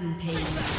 Rampage.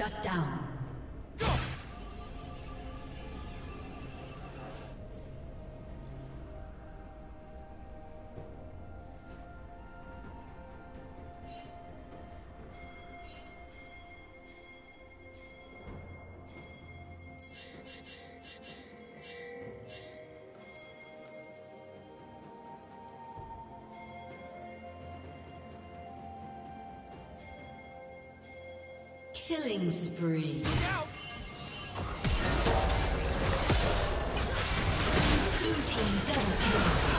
Shut down. Killing spree. Blue team double kill.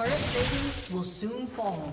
Turret plating will soon fall.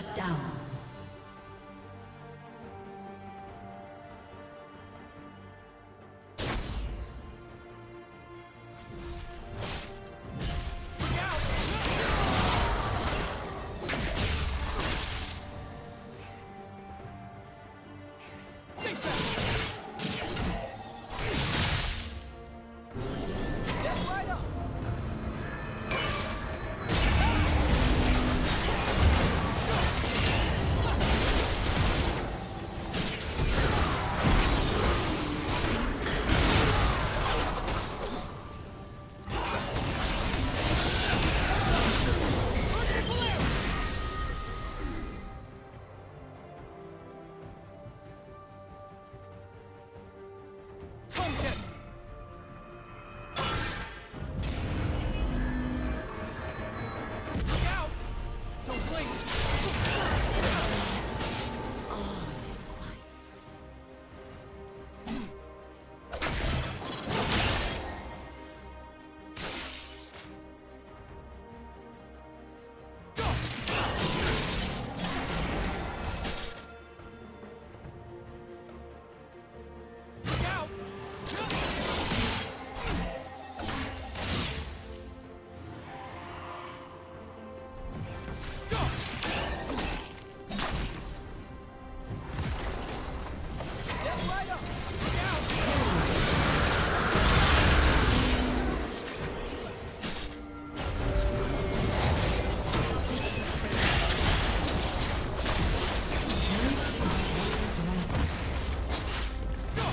Shut down.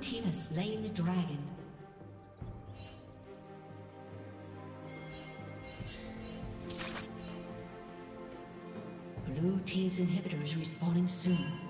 Team has slain the dragon. Blue team's inhibitor is respawning soon.